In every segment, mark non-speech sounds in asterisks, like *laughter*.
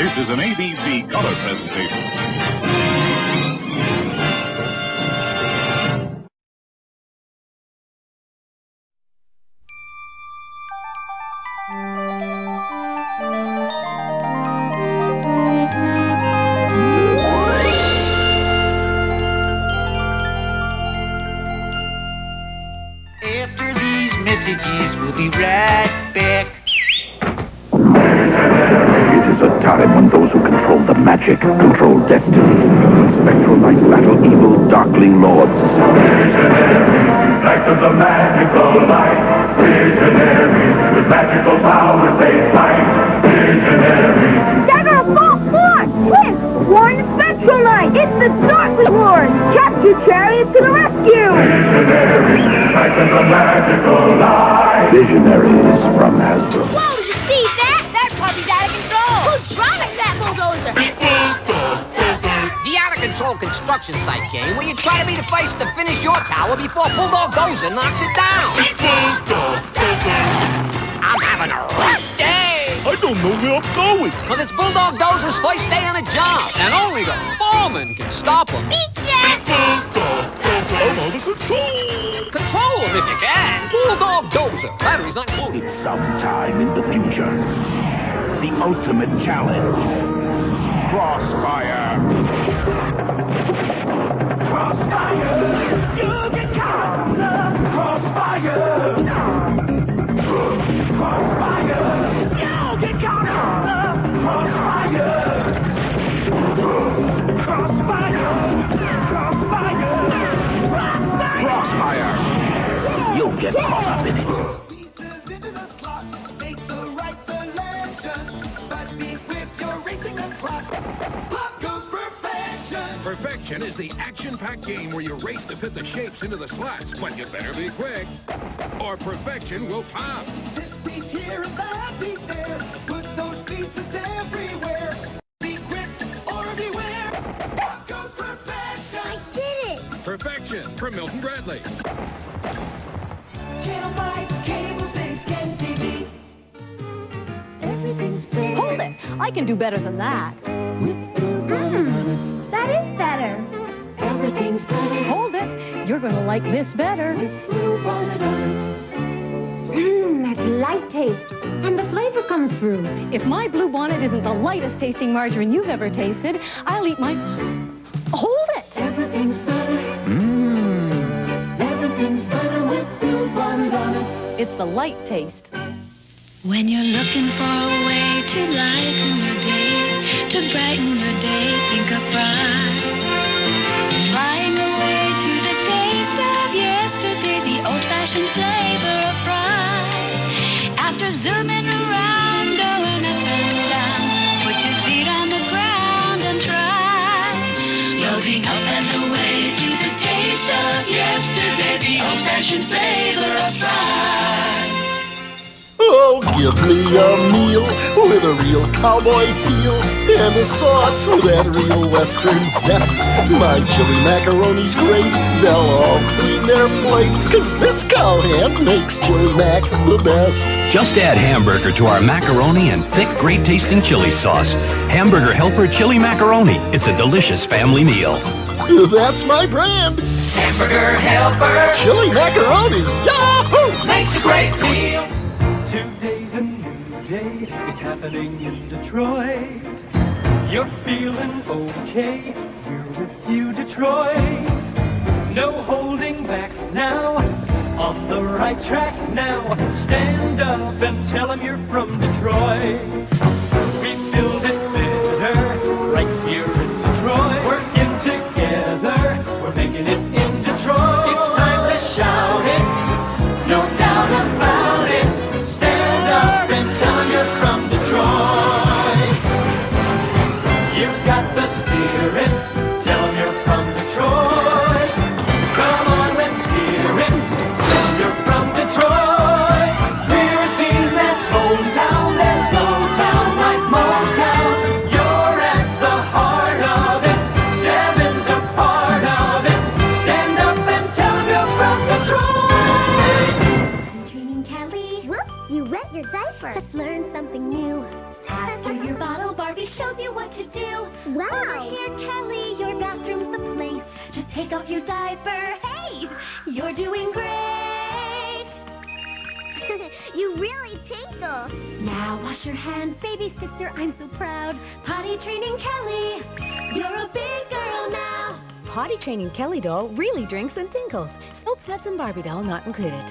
This is an ABC color presentation. After these messages, we'll be right back. It is a time when those who control the magic control destiny. Spectral Knight battle evil darkling lords. Knights of the magical light, visionaries with magical powers they fight. Visionaries. Dagger, Bolt, Force, Twist, Warn the Spectral Knight. It's the Darkly Wars. Capture Chariots to the rescue. Visionaries, Knights of the magical light. Visionaries from Hasbro. Construction site game where you try to be the first to finish your tower before Bulldog goes and knocks it down. I'm having a rough day. I don't know where I'm going. Because it's Bulldog Dozer's first day on the job, and only the foreman can stop him. Beat ya! I'm out of control. Control him if you can. Bulldog Dozer. Batteries not included. Sometime in the future. The ultimate challenge. Crossfire. Crossfire. You can count the crossfire. Crossfire. You can count the crossfire. Crossfire. Crossfire. Crossfire. You'll get caught up in it. Perfection is the action-packed game where you race to fit the shapes into the slots, but you better be quick, or perfection will pop. This piece here and that piece there. Put those pieces everywhere. Be quick or beware. Up goes perfection. I did it. Perfection from Milton Bradley. Channel 5, Cable 6, Kids TV. Everything's better. Hold it! I can do better than that. Mm, that is better. Everything's better. Hold it! You're gonna like this better. Mmm, that's light taste. And the flavor comes through. If my blue bonnet isn't the lightest tasting margarine you've ever tasted, I'll eat my. Hold it! Everything's better. Mmm. Everything's better with Blue bonnet on it. It's the light taste. When you're looking for a way to lighten your day, to brighten your day, think of Fry. Old-fashioned flavor of Fry. After zooming around, going up and down, put your feet on the ground and try. Floating up and away to the taste of yesterday, the old-fashioned flavor of Fry. Oh, give me a meal with a real cowboy feel and a sauce with that real western zest. My chili macaroni's great. They'll all clean their plate, cause this cowhand makes chili mac the best. Just add hamburger to our macaroni and thick, great tasting chili sauce. Hamburger Helper Chili Macaroni. It's a delicious family meal. That's my brand. Hamburger helper Chili macaroni. Yahoo! makes a great meal. Today's a new day, it's happening in Detroit. You're feeling okay, we're with you, Detroit. No holding back now, on the right track now. Stand up and tell them you're from Detroit. You what to do. Wow. Over here, Kelly, your bathroom's the place. Just take off your diaper. Hey, you're doing great. *laughs* you really tinkle. Now wash your hands, baby sister. I'm so proud. Potty training Kelly. You're a big girl now. Potty training Kelly doll really drinks and tinkles. Soap sets and Barbie doll not included.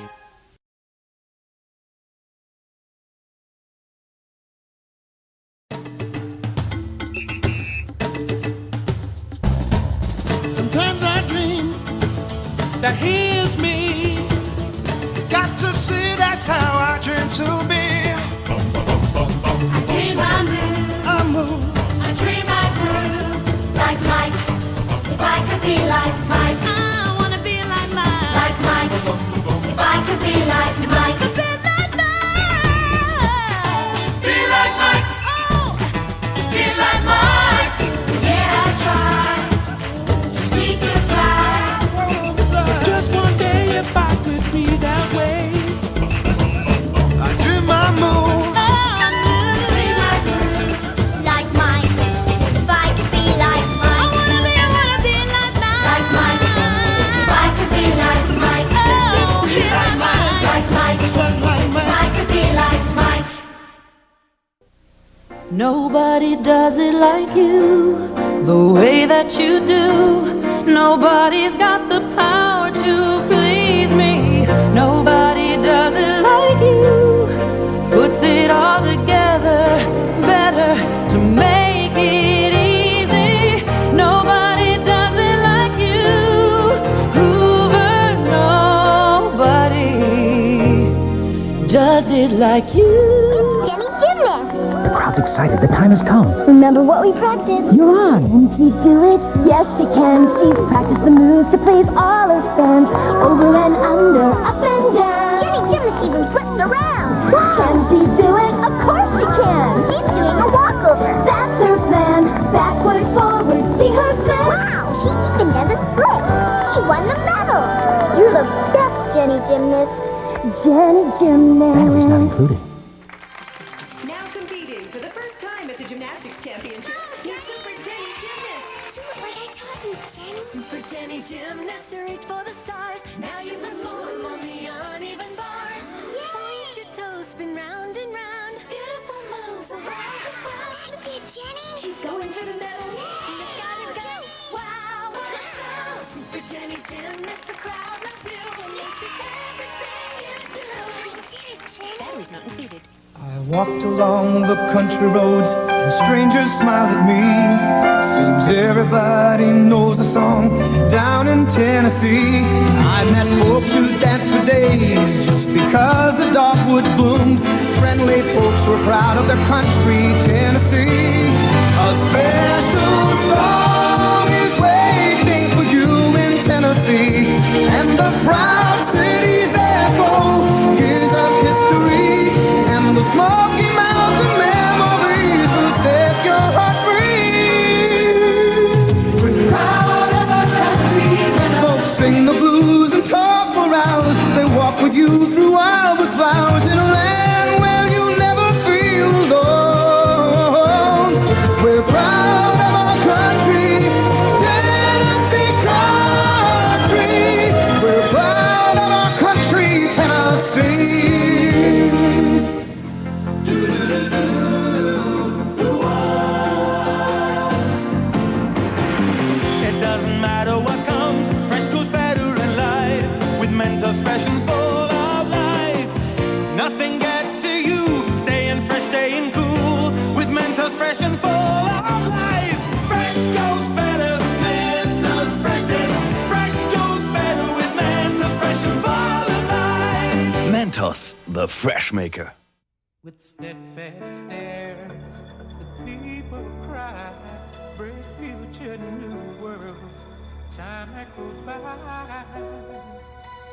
That here's me. Got to see that's how I dream to be. I dream I move, I move. I dream I groove. Like Mike, if I could be like Mike. I wanna be like Mike. Like Mike, if I could be like Mike. Nobody does it like you, the way that you do. Nobody's got the power to please me. Nobody does it like you, puts it all together better to make it easy. Nobody does it like you, Hoover. Nobody does it like you. Excited. The time has come. Remember what we practiced? You're on. Can she do it? Yes, she can. She's practiced the moves to please all her fans. Over and under, up and down. Jenny Gymnast even flips around. Wow. Can she do it? Of course she can. She's doing a walkover. That's her plan. Backward, forward, see her stand. Wow, she even does a split. She won the medal. You're the best, Jenny Gymnast. Jenny Gymnast. Battery's not included. I walked along the country roads and strangers smiled at me. Seems everybody knows the song down in Tennessee. I met folks who danced for days just because the dogwood bloomed. Friendly folks were proud of their country, Tennessee. The fresh maker. With steadfast stares, the people cry, future, new world. Time that goes by,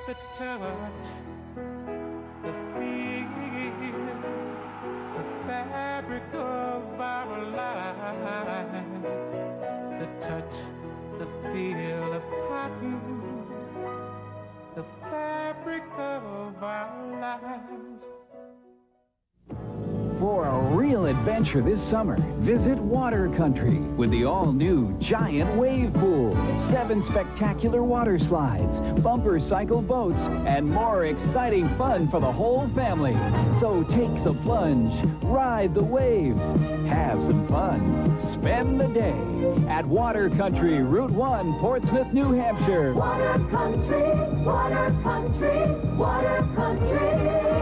the touch, adventure this summer, visit Water Country with the all-new Giant Wave Pool. Seven spectacular water slides, bumper cycle boats, and more exciting fun for the whole family. So take the plunge, ride the waves, have some fun, spend the day at Water Country, Route 1, Portsmouth, New Hampshire. Water country, water country, water country.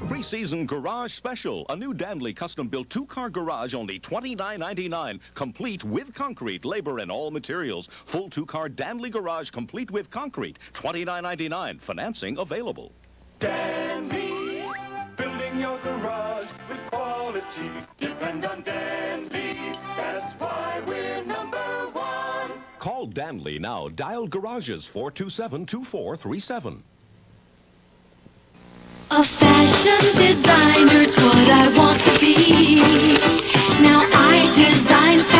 Danley's preseason garage special. A new Danley custom-built two-car garage, only $29.99. Complete with concrete, labor, and all materials. Full two-car Danley garage, complete with concrete. $29.99. Financing available. Danley, building your garage with quality. Depend on Danley. That's why we're number one. Call Danley now. Dial garages 427-2437. A designer's what I want to be. Now I design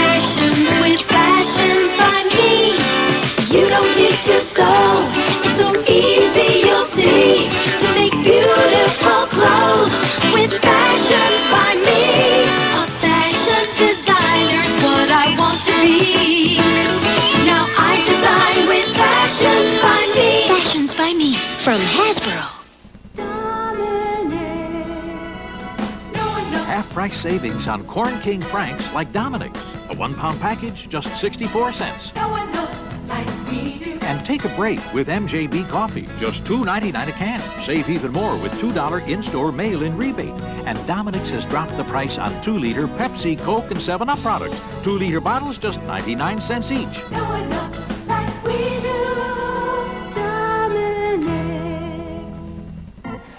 savings on Corn King Franks like Dominick's. A one-pound package, just 64 cents. No one knows like we do. And take a break with MJB Coffee, just $2.99 a can. Save even more with $2 in-store mail-in rebate. And Dominick's has dropped the price on 2-liter Pepsi, Coke, and 7-Up products. 2-liter bottles, just 99 cents each. No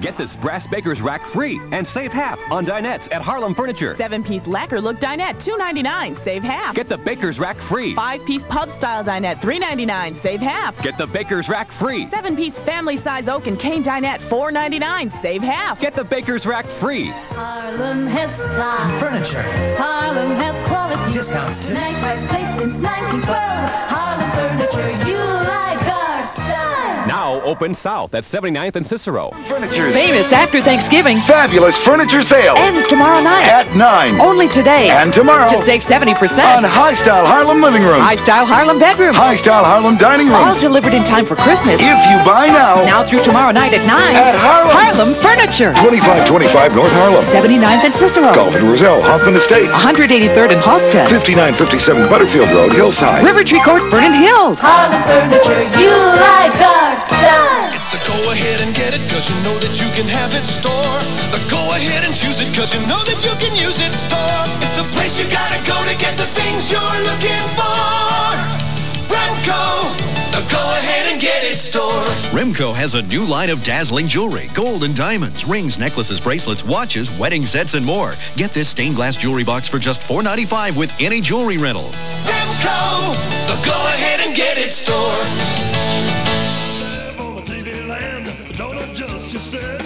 Get this brass baker's rack free and save half on dinettes at Harlem Furniture. Seven-piece lacquer look dinette, $2.99, save half. Get the baker's rack free. Five-piece pub-style dinette, $3.99, save half. Get the baker's rack free. Seven-piece family-size oak and cane dinette, $4.99, save half. Get the baker's rack free. Harlem has style. Furniture. Harlem has quality. Discounts too. Nice price place since 1912. Harlem Furniture, you like our style. Now open south at 79th and Cicero. Furniture's Famous after Thanksgiving fabulous furniture sale ends tomorrow night. at 9. Only today. And tomorrow. To save 70%. On High Style Harlem living rooms. High style Harlem bedrooms. High Style Harlem dining All rooms. delivered in time for Christmas. If you buy now. Now through tomorrow night at 9. At Harlem. Harlem Furniture. 2525 North Harlem. 79th and Cicero. Golf and Roselle, Hoffman Estates. 183rd and Halsted. 5957 Butterfield Road, Hillside. River Tree Court, Vernon Hills. Harlem Furniture, you like our style. It's the go ahead and get it cause you know that you can have it store. The go ahead and choose it cause you know that you can use it store. It's the place you gotta go to get the things you're looking for. Remco, the go ahead and get it store. Remco has a new line of dazzling jewelry, gold and diamonds, rings, necklaces, bracelets, watches, wedding sets, and more. Get this stained glass jewelry box for just $4.95 with any jewelry rental. Remco, the go ahead and get it store. Adjust your.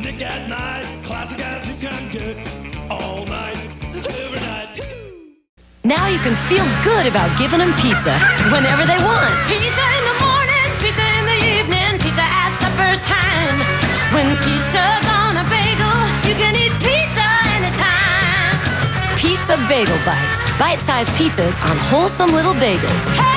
Nick at Nite, classic as you can get. All night, every night. Now you can feel good about giving them pizza whenever they want. Pizza in the morning, pizza in the evening, pizza at supper time. When pizza's on a bagel, you can eat pizza anytime. Pizza Bagel Bites. Bite-sized pizzas on wholesome little bagels. Hey,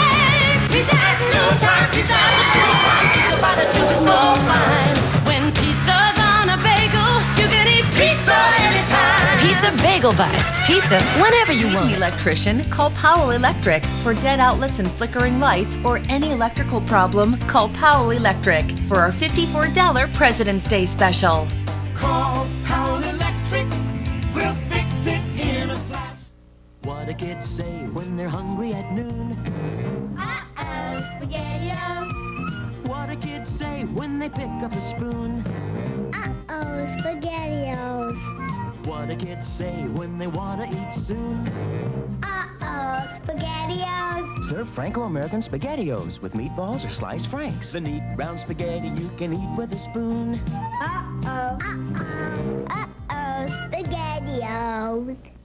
Bagel Bites. Pizza whenever you Need want. an electrician? Call Powell Electric. For dead outlets and flickering lights or any electrical problem, call Powell Electric for our $54 President's Day special. Call Powell Electric, we'll fix it in a flash. What do kids say when they're hungry at noon? Uh-oh, SpaghettiOs. What do kids say when they pick up a spoon? What do kids say when they want to eat soon? Uh-oh, SpaghettiOs. Serve Franco-American SpaghettiOs with meatballs or sliced franks. The neat round spaghetti you can eat with a spoon. Uh-oh, uh-oh, uh-oh, SpaghettiOs.